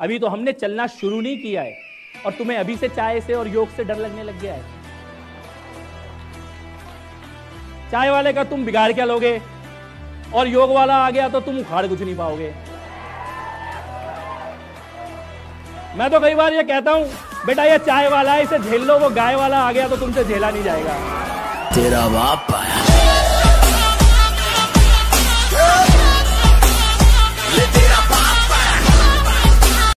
अभी तो हमने चलना शुरू नहीं किया है। और तुम्हें अभी से चाय से और योग से डर लगने लग गया है। चाय वाले का तुम बिगाड़ क्या लोगे? और योग वाला आ गया तो तुम उखाड़ कुछ नहीं पाओगे। मैं तो कई बार ये कहता हूँ, बेटा ये चाय वाला है, इसे झेल लो, वो गाय वाला आ गया तो तुमसे झेला नहीं जाएगा। तेरा बाप आया।